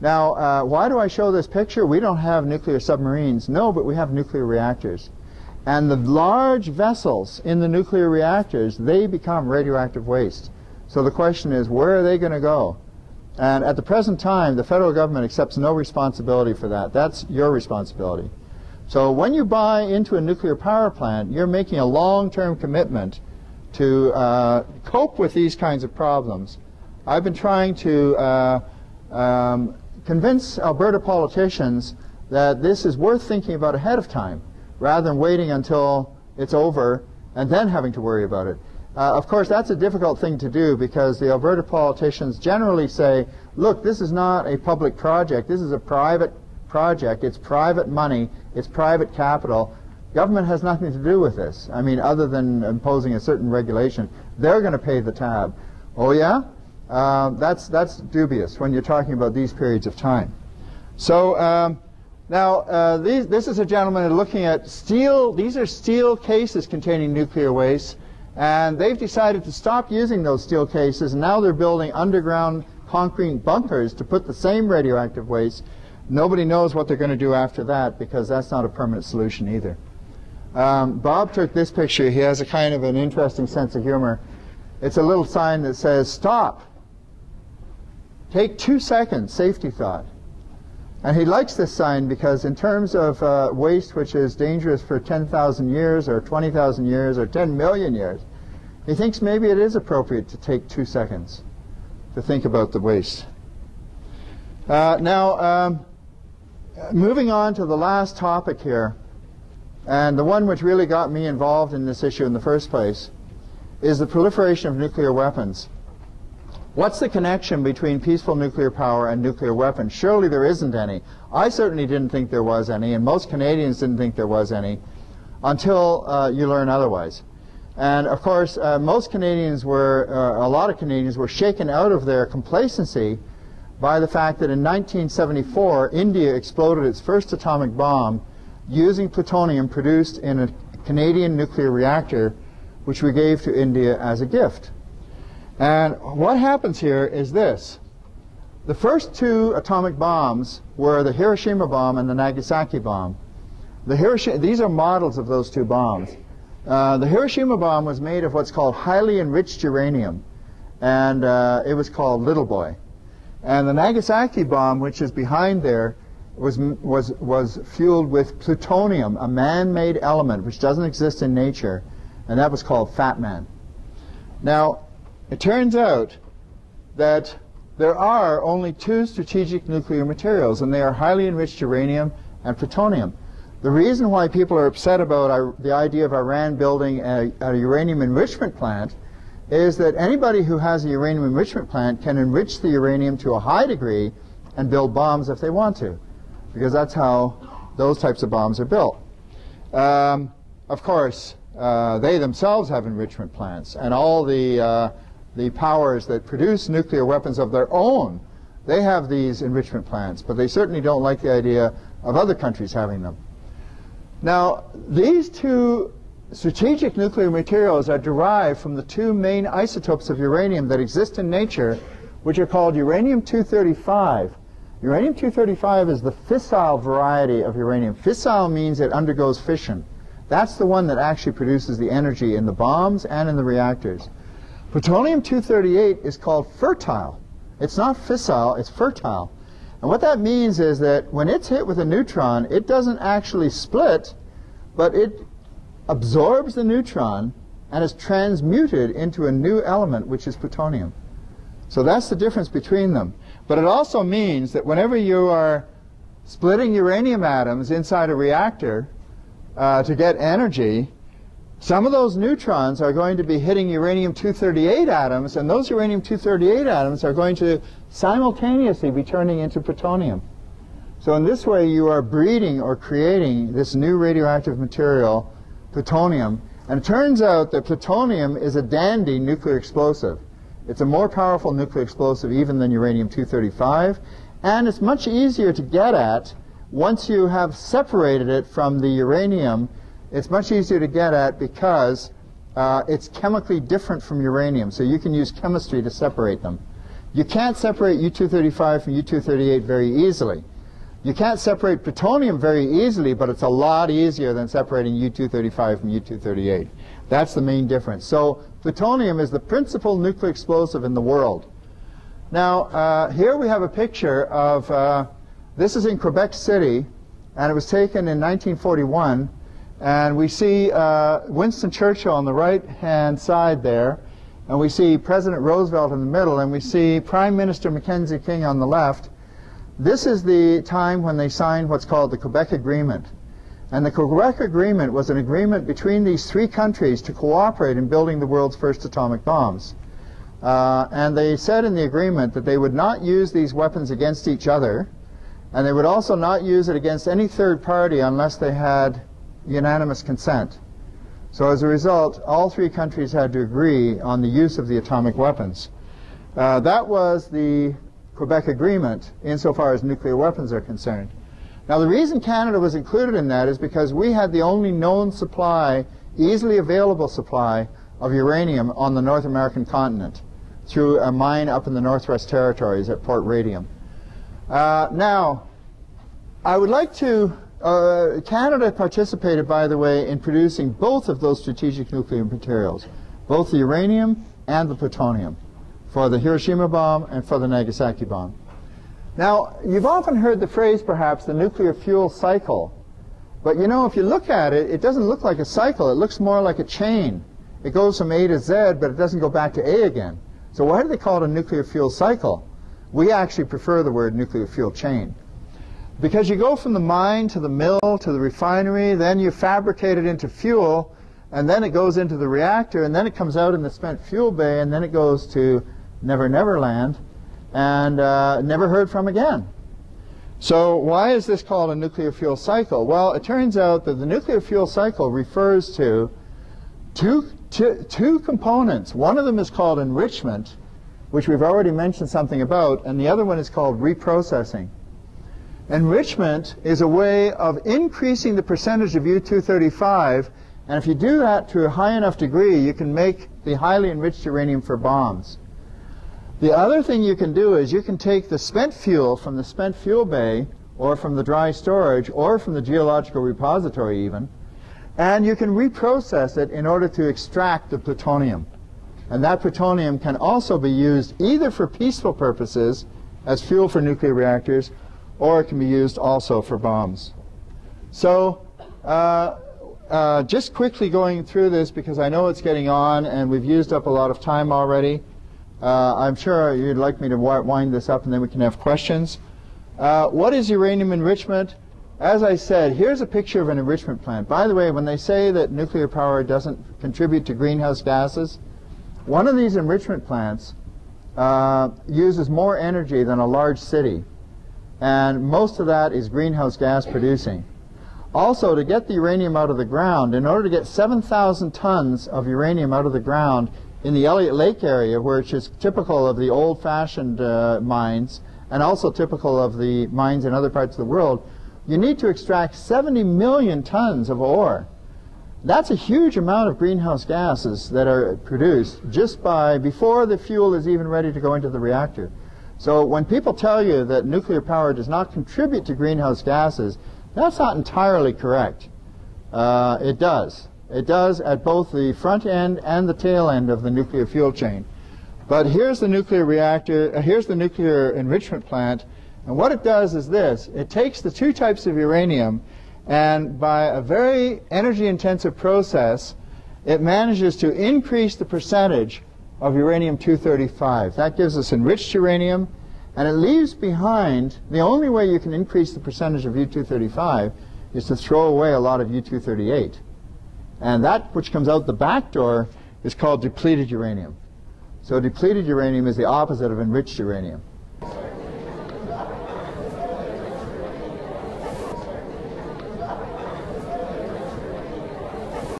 Now, uh, why do I show this picture? We don't have nuclear submarines. No, but we have nuclear reactors. And the large vessels in the nuclear reactors, they become radioactive waste. So the question is, where are they going to go? And at the present time, the federal government accepts no responsibility for that. That's your responsibility. So when you buy into a nuclear power plant, you're making a long-term commitment to uh, cope with these kinds of problems. I've been trying to uh, um, convince Alberta politicians that this is worth thinking about ahead of time rather than waiting until it's over and then having to worry about it. Uh, of course, that's a difficult thing to do because the Alberta politicians generally say, look, this is not a public project, this is a private project, it's private money, it's private capital. Government has nothing to do with this. I mean, other than imposing a certain regulation, they're going to pay the tab. Oh yeah? Uh, that's, that's dubious when you're talking about these periods of time. So um, now uh, these, this is a gentleman looking at steel. These are steel cases containing nuclear waste. And they've decided to stop using those steel cases, and now they're building underground concrete bunkers to put the same radioactive waste. Nobody knows what they're going to do after that because that's not a permanent solution either. Um, Bob took this picture. He has a kind of an interesting sense of humor. It's a little sign that says, stop. Take two seconds, safety thought. And he likes this sign because in terms of uh, waste which is dangerous for 10,000 years or 20,000 years or 10 million years, he thinks maybe it is appropriate to take two seconds to think about the waste. Uh, now, um, moving on to the last topic here, and the one which really got me involved in this issue in the first place, is the proliferation of nuclear weapons. What's the connection between peaceful nuclear power and nuclear weapons? Surely there isn't any. I certainly didn't think there was any, and most Canadians didn't think there was any until uh, you learn otherwise. And of course, uh, most Canadians were, uh, a lot of Canadians were shaken out of their complacency by the fact that in 1974, India exploded its first atomic bomb using plutonium produced in a Canadian nuclear reactor, which we gave to India as a gift. And what happens here is this. The first two atomic bombs were the Hiroshima bomb and the Nagasaki bomb. The these are models of those two bombs. Uh, the Hiroshima bomb was made of what's called highly enriched uranium, and uh, it was called Little Boy. And the Nagasaki bomb, which is behind there, was, was, was fueled with plutonium, a man-made element which doesn't exist in nature, and that was called Fat Man. Now, it turns out that there are only two strategic nuclear materials, and they are highly enriched uranium and plutonium. The reason why people are upset about our, the idea of Iran building a, a, uranium enrichment plant is that anybody who has a uranium enrichment plant can enrich the uranium to a high degree and build bombs if they want to, because that's how those types of bombs are built. Um, of course, uh, they themselves have enrichment plants, and all the uh, the powers that produce nuclear weapons of their own, they have these enrichment plants, but they certainly don't like the idea of other countries having them. Now, these two strategic nuclear materials are derived from the two main isotopes of uranium that exist in nature, which are called uranium-235. Uranium-235 is the fissile variety of uranium. Fissile means it undergoes fission. That's the one that actually produces the energy in the bombs and in the reactors. Plutonium-238 is called fertile. It's not fissile, it's fertile. And what that means is that when it's hit with a neutron, it doesn't actually split, but it absorbs the neutron and is transmuted into a new element, which is plutonium. So that's the difference between them. But it also means that whenever you are splitting uranium atoms inside a reactor uh, to get energy, some of those neutrons are going to be hitting uranium-238 atoms, and those uranium-238 atoms are going to simultaneously be turning into plutonium. So in this way, you are breeding or creating this new radioactive material, plutonium, and it turns out that plutonium is a dandy nuclear explosive. It's a more powerful nuclear explosive even than uranium-235, and it's much easier to get at once you have separated it from the uranium it's much easier to get at because uh, it's chemically different from uranium, so you can use chemistry to separate them. You can't separate U-235 from U-238 very easily. You can't separate plutonium very easily, but it's a lot easier than separating U-235 from U-238. That's the main difference. So plutonium is the principal nuclear explosive in the world. Now, uh, here we have a picture of, uh, this is in Quebec City, and it was taken in 1941. And we see uh, Winston Churchill on the right-hand side there, and we see President Roosevelt in the middle, and we see Prime Minister Mackenzie King on the left. This is the time when they signed what's called the Quebec Agreement. And the Quebec Agreement was an agreement between these three countries to cooperate in building the world's first atomic bombs. Uh, and they said in the agreement that they would not use these weapons against each other, and they would also not use it against any third party unless they had unanimous consent. So as a result, all three countries had to agree on the use of the atomic weapons. Uh, that was the Quebec Agreement insofar as nuclear weapons are concerned. Now, the reason Canada was included in that is because we had the only known supply, easily available supply, of uranium on the North American continent through a mine up in the Northwest Territories at Port Radium. Uh, now, I would like to. Uh, Canada participated, by the way, in producing both of those strategic nuclear materials, both the uranium and the plutonium, for the Hiroshima bomb and for the Nagasaki bomb. Now, you've often heard the phrase, perhaps, the nuclear fuel cycle. But you know, if you look at it, it doesn't look like a cycle. It looks more like a chain. It goes from A to Z, but it doesn't go back to A again. So why do they call it a nuclear fuel cycle? We actually prefer the word nuclear fuel chain. Because you go from the mine to the mill to the refinery, then you fabricate it into fuel, and then it goes into the reactor, and then it comes out in the spent fuel bay, and then it goes to Never Never Land, and uh, never heard from again. So why is this called a nuclear fuel cycle? Well, it turns out that the nuclear fuel cycle refers to two, two, two components. One of them is called enrichment, which we've already mentioned something about, and the other one is called reprocessing. Enrichment is a way of increasing the percentage of U-235, and if you do that to a high enough degree, you can make the highly enriched uranium for bombs. The other thing you can do is you can take the spent fuel from the spent fuel bay or from the dry storage or from the geological repository even, and you can reprocess it in order to extract the plutonium. And that plutonium can also be used either for peaceful purposes as fuel for nuclear reactors or it can be used also for bombs. So uh, uh, just quickly going through this because I know it's getting on and we've used up a lot of time already. Uh, I'm sure you'd like me to wind this up and then we can have questions. Uh, what is uranium enrichment? As I said, here's a picture of an enrichment plant. By the way, when they say that nuclear power doesn't contribute to greenhouse gases, one of these enrichment plants uh, uses more energy than a large city, and most of that is greenhouse gas producing. Also, to get the uranium out of the ground, in order to get 7,000 tons of uranium out of the ground, in the Elliott Lake area, which is typical of the old-fashioned uh, mines and also typical of the mines in other parts of the world, you need to extract 70 million tons of ore. That's a huge amount of greenhouse gases that are produced just by before the fuel is even ready to go into the reactor. So when people tell you that nuclear power does not contribute to greenhouse gases, that's not entirely correct. Uh, it does. It does at both the front end and the tail end of the nuclear fuel chain. But here's the nuclear reactor, uh, here's the nuclear enrichment plant, and what it does is this. It takes the two types of uranium and by a very energy intensive process, it manages to increase the percentage of uranium-235. That gives us enriched uranium, and it leaves behind, the only way you can increase the percentage of U-235 is to throw away a lot of U-238. And that which comes out the back door is called depleted uranium. So depleted uranium is the opposite of enriched uranium.